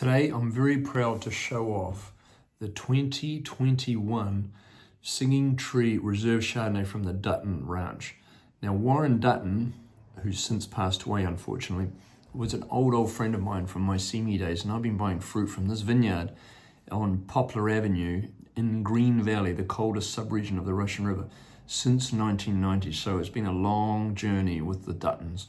Today, I'm very proud to show off the 2021 Singing Tree Reserve Chardonnay from the Dutton Ranch. Now, Warren Dutton, who's since passed away, unfortunately, was an old, old friend of mine from my Simi days, and I've been buying fruit from this vineyard on Poplar Avenue in Green Valley, the coldest subregion of the Russian River, since 1990. So it's been a long journey with the Duttons.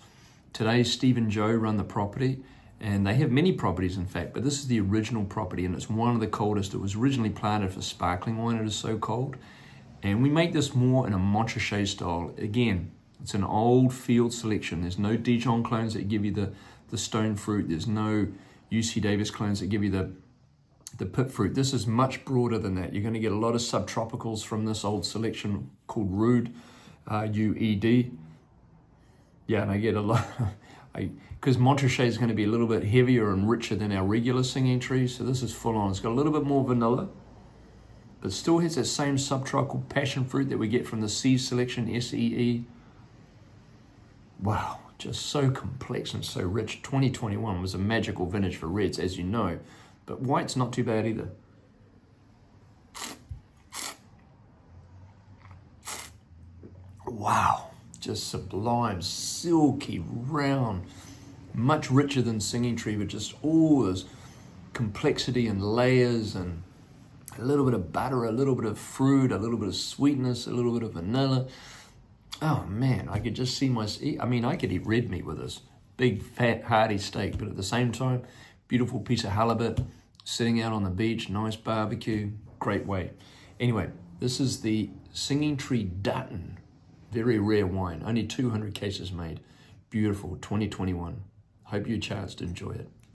Today, Steve and Joe run the property, and they have many properties, in fact, but this is the original property, and it's one of the coldest. It was originally planted for sparkling wine. It is so cold. And we make this more in a Montrachet style. Again, it's an old field selection. There's no Dijon clones that give you the, the stone fruit. There's no UC Davis clones that give you the, the pit fruit. This is much broader than that. You're going to get a lot of subtropicals from this old selection called Rued, uh, U-E-D. Yeah, and I get a lot, because Montrachet is going to be a little bit heavier and richer than our regular singing tree, so this is full on. It's got a little bit more vanilla, but still has that same subtropical passion fruit that we get from the C selection, S-E-E. Wow, just so complex and so rich. 2021 was a magical vintage for reds, as you know, but white's not too bad either. Wow just sublime, silky, round, much richer than Singing Tree, but just all this complexity and layers and a little bit of butter, a little bit of fruit, a little bit of sweetness, a little bit of vanilla. Oh man, I could just see my, I mean, I could eat red meat with this. Big, fat, hearty steak, but at the same time, beautiful piece of halibut, sitting out on the beach, nice barbecue, great way. Anyway, this is the Singing Tree Dutton very rare wine, only 200 cases made. Beautiful, 2021. Hope you chanced to enjoy it.